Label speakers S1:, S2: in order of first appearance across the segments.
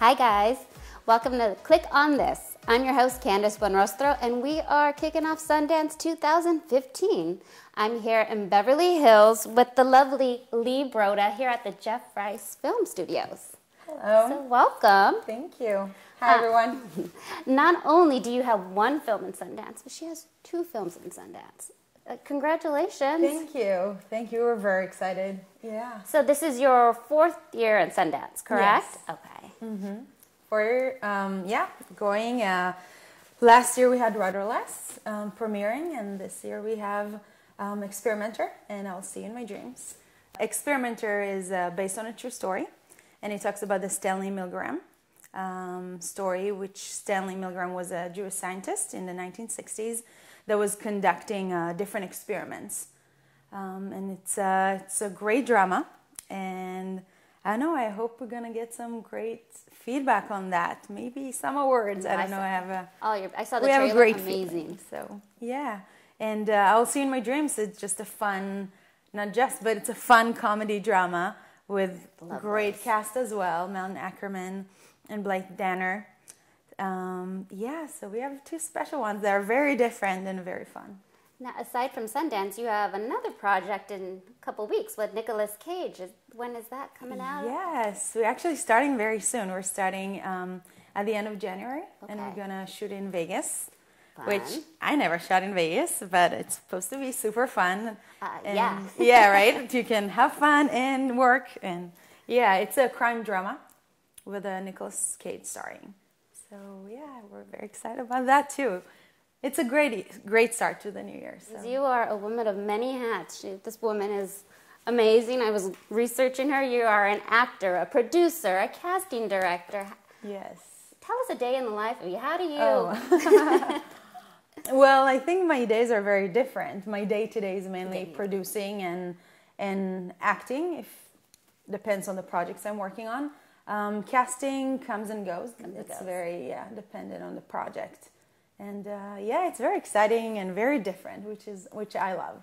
S1: Hi, guys. Welcome to Click on This. I'm your host, Candice Buenrostro, and we are kicking off Sundance 2015. I'm here in Beverly Hills with the lovely Lee Broda here at the Jeff Rice Film Studios.
S2: Hello.
S1: So, welcome.
S2: Thank you. Hi,
S1: Uh,
S2: everyone.
S1: Not only do you have one film in Sundance, but she has two films in Sundance. Uh, congratulations.
S2: Thank you. Thank you. We're very excited. Yeah.
S1: So, this is your fourth year in Sundance, correct?
S2: Yes.
S1: Okay.
S2: For um, yeah, going. Uh, last year we had Rudderless um, premiering, and this year we have um, Experimenter, and I'll see you in my dreams. Experimenter is uh, based on a true story, and it talks about the Stanley Milgram um, story, which Stanley Milgram was a Jewish scientist in the 1960s that was conducting uh, different experiments. Um, and it's, uh, it's a great drama, and I don't know. I hope we're gonna get some great feedback on that. Maybe some awards. I
S1: I
S2: don't know.
S1: saw-
S2: I have a
S1: Oh, your, I saw the
S2: we have a great
S1: Amazing.
S2: feeling. So yeah, and uh, I'll see you in my dreams. It's just a fun, not just, but it's a fun comedy drama with
S1: Love
S2: great
S1: those.
S2: cast as well. Malin Akerman and Blythe Danner. Um, yeah, so we have two special ones that are very different and very fun.
S1: Now, aside from Sundance, you have another project in a couple weeks with Nicolas Cage. When is that coming out?
S2: Yes, we're actually starting very soon. We're starting um, at the end of January, and we're gonna shoot in Vegas,
S1: Fun.
S2: which I never shot in Vegas, but it's supposed to be super fun.
S1: Uh,
S2: And-
S1: yeah.
S2: yeah, right. You can have fun and work, and yeah, it's a crime drama with a Nicolas Cage starring. So yeah, we're very excited about that too. It's a great, great start to the new year. So.
S1: You are a woman of many hats. She, this woman is amazing. I was researching her. You are an actor, a producer, a casting director.
S2: Yes.
S1: Tell us a day in the life of you. How do you?
S2: Oh. well, I think my days are very different. My day to day is mainly producing and and acting. If depends on the projects I'm working on. Um, casting comes and goes.
S1: and
S2: it's
S1: goes.
S2: very yeah dependent on the project, and uh, yeah, it's very exciting and very different, which is which I love.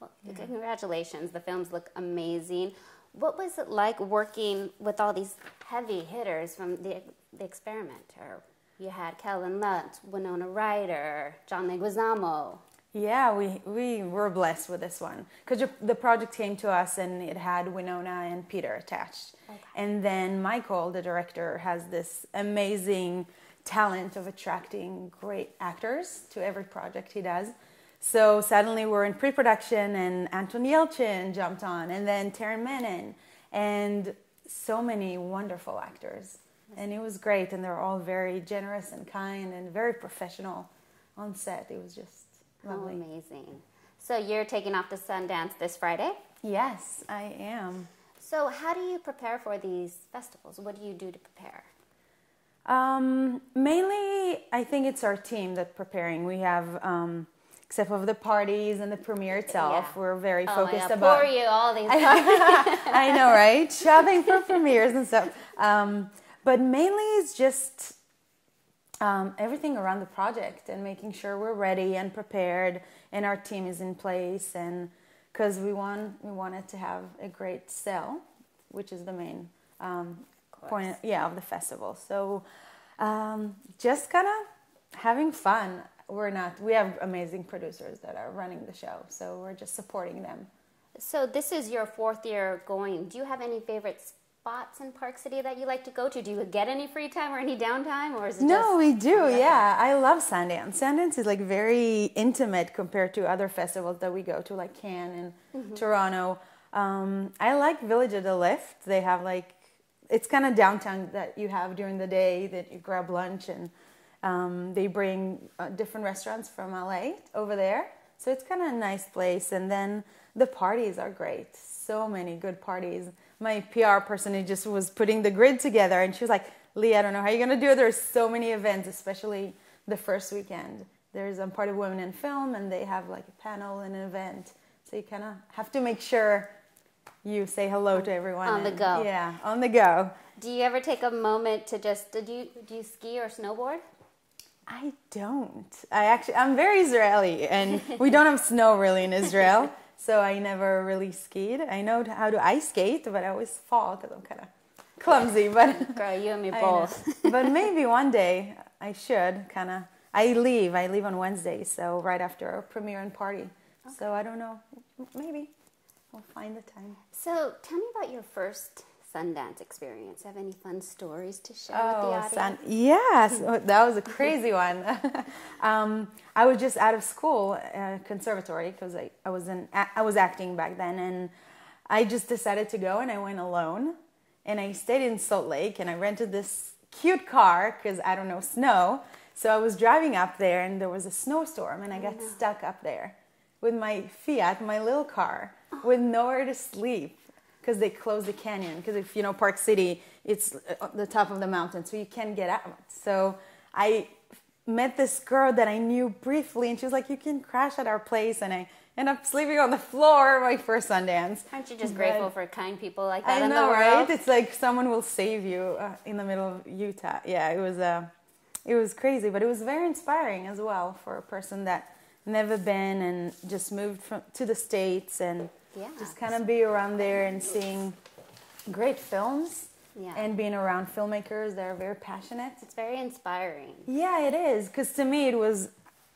S1: Well, Congratulations. The films look amazing. What was it like working with all these heavy hitters from the, the experimenter? You had Kellan Lutz, Winona Ryder, John Leguizamo.
S2: Yeah, we, we were blessed with this one because the project came to us and it had Winona and Peter attached. And then Michael, the director, has this amazing talent of attracting great actors to every project he does. So suddenly we're in pre production and Anton Yelchin jumped on, and then Taryn Manning, and so many wonderful actors. And it was great, and they're all very generous and kind and very professional on set. It was just lovely.
S1: amazing. So you're taking off to Sundance this Friday.
S2: Yes, I am.
S1: So how do you prepare for these festivals? What do you do to prepare?
S2: Um, mainly, I think it's our team that preparing. We have, um, except for the parties and the premiere itself,
S1: Yeah.
S2: we're very
S1: Oh,
S2: focused about.
S1: pour you all these.
S2: I know, right? Shopping for premieres and stuff. Um, but mainly, it's just um, everything around the project and making sure we're ready and prepared, and our team is in place, and because we want we wanted to have a great sale, which is the main um, point, yeah, of the festival. So um, just kind of having fun. We're not. We have amazing producers that are running the show, so we're just supporting them.
S1: So this is your fourth year going. Do you have any favorite spots in Park City that you like to go to? Do you get any free time or any downtime, or is it
S2: No,
S1: just?
S2: we do. Yeah, I love Sundance. Sundance is like very intimate compared to other festivals that we go to, like Cannes and Toronto. Um, I like Village of the Lift. They have like it's kind of downtown that you have during the day that you grab lunch and um, they bring uh, different restaurants from LA over there. So it's kind of a nice place. And then the parties are great. So many good parties. My PR person just was putting the grid together and she was like, Lee, I don't know how you're going to do it. There's so many events, especially the first weekend. There's a part of Women in Film and they have like a panel and an event. So you kind of have to make sure you say hello to everyone.
S1: On the go.
S2: Yeah, on the go.
S1: Do you ever take a moment to just? Did you do you ski or snowboard?
S2: I don't. I actually, I'm very Israeli, and we don't have snow really in Israel, so I never really skied. I know how to ice skate, but I always fall because I'm kind of clumsy, but
S1: Girl, you and me both.
S2: but maybe one day I should kind of. I leave. I leave on Wednesday, so right after our premiere and party. Oh. So I don't know. Maybe we'll find the time.
S1: So tell me about your first Sundance experience. Have any fun stories to share with the
S2: Oh,
S1: audience?
S2: San- yes, Oh, that was a crazy one. um, I was just out of school, uh, conservatory, because I, I was in I was acting back then, and I just decided to go, and I went alone, and I stayed in Salt Lake, and I rented this cute car because I don't know snow, so I was driving up there, and there was a snowstorm, and I got stuck up there with my Fiat, my little car, with nowhere to sleep because they closed the canyon. Because if you know Park City, it's at the top of the mountain, so you can't get out. So I met this girl that I knew briefly, and she was like, "You can crash at our place," and I end up sleeping on the floor my first Sundance.
S1: Aren't you just
S2: But-
S1: grateful for kind people like that
S2: I
S1: in
S2: know,
S1: the world?
S2: right? It's like someone will save you uh, in the middle of Utah. Yeah, it was uh, it was crazy, but it was very inspiring as well for a person that never been and just moved from to the states and
S1: Yeah.
S2: just kind of be around there and seeing great films
S1: Yeah.
S2: and being around filmmakers that are very passionate.
S1: It's very inspiring.
S2: Yeah, it is. Because to me, it was.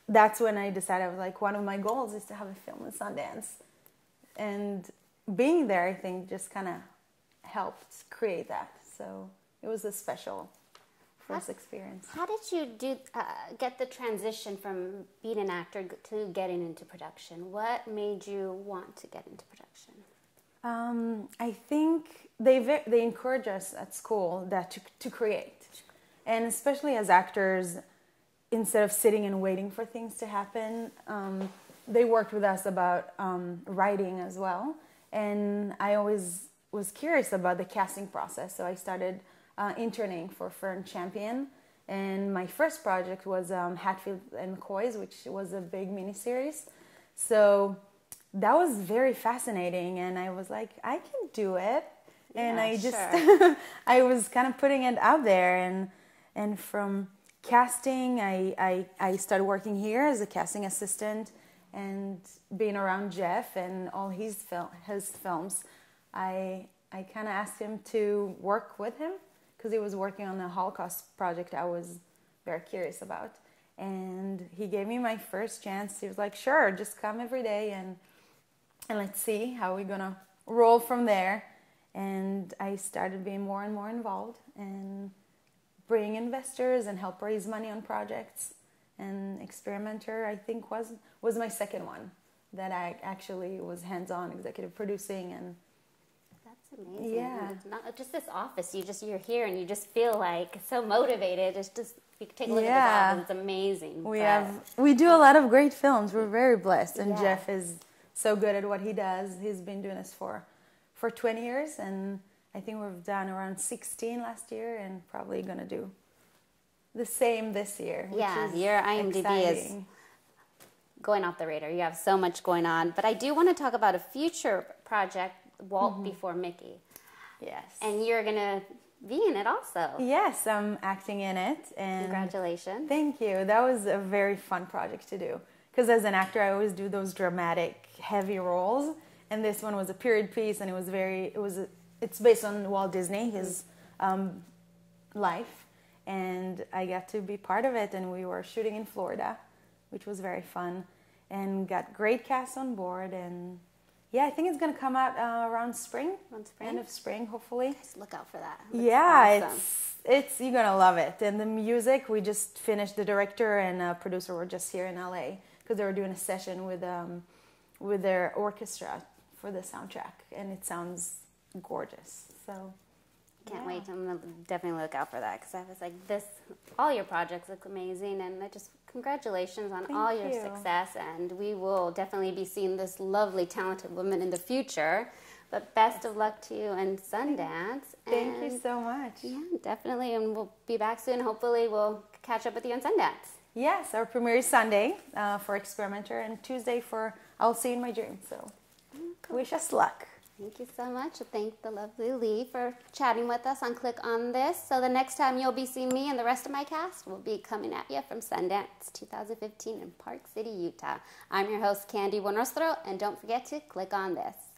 S2: That's when I decided I was like, one of my goals is to have a film in Sundance, and being there, I think, just kind of helped create that. So it was a special first experience.
S1: How did you do uh, get the transition from being an actor to getting into production? What made you want to get into production?
S2: Um, I think they they encourage us at school that to, to create, and especially as actors, instead of sitting and waiting for things to happen, um, they worked with us about um, writing as well. And I always was curious about the casting process, so I started uh, interning for Fern Champion. And my first project was um, Hatfield and McCoys, which was a big miniseries. So that was very fascinating, and I was like, I can do it. And
S1: Yeah,
S2: I just,
S1: sure.
S2: I was kind of putting it out there, and and from casting, I, I I started working here as a casting assistant, and being around Jeff and all his film his films, I I kind of asked him to work with him because he was working on the Holocaust project I was very curious about, and he gave me my first chance. He was like, "Sure, just come every day and and let's see how we're gonna roll from there." And I started being more and more involved and bring investors and help raise money on projects. And Experimenter, I think, was was my second one that I actually was hands-on executive producing and
S1: That's amazing.
S2: Yeah.
S1: Not just this office. You just you're here and you just feel like so motivated. It's just you take a look
S2: Yeah.
S1: at this office. It's amazing.
S2: we
S1: but-
S2: have we do a lot of great films. We're very blessed, and
S1: Yeah.
S2: Jeff is so good at what he does. He's been doing this for for 20 years, and I think we've done around 16 last year, and probably gonna do the same this year. which
S1: Yeah,
S2: is
S1: your IMDb is- going off the radar. You have so much going on. But I do want to talk about a future project, Walt
S2: Mm-hmm.
S1: Before Mickey.
S2: yes.
S1: And you're going to be in it also.
S2: Yes, I'm acting in it, and
S1: Congratulations.
S2: Thank you. That was a very fun project to do. Because as an actor, I always do those dramatic, heavy roles, and this one was a period piece, and it was very. It was. A, it's based on Walt Disney, his um, life, and I got to be part of it. And we were shooting in Florida, which was very fun, and got great cast on board. And yeah, I think it's gonna come out uh, around spring,
S1: Around spring?
S2: end of spring, hopefully.
S1: Just look out for that. Looks
S2: Yeah,
S1: awesome.
S2: it's it's you're gonna love it. And the music, we just finished. The director and uh, producer were just here in LA because they were doing a session with um, with their orchestra for the soundtrack, and it sounds gorgeous. So
S1: Can't
S2: yeah.
S1: wait. I'm gonna definitely look out for that because I was like, this. All your projects look amazing, and I just congratulations on
S2: Thank
S1: all your
S2: you.
S1: success. And we will definitely be seeing this lovely, talented woman in the future. But best of luck to you and Sundance.
S2: Thank you so much.
S1: Yeah, definitely, and we'll be back soon. Hopefully, we'll catch up with you on Sundance.
S2: Yes, our premiere is Sunday uh, for Experimenter, and Tuesday for I'll See you in My Dream. So wish us luck.
S1: Thank you so much. Thank the lovely Lee for chatting with us on Click on This. So the next time you'll be seeing me and the rest of my cast will be coming at you from Sundance 2015 in Park City, Utah. I'm your host, Candy Buenrostro, and don't forget to click on this.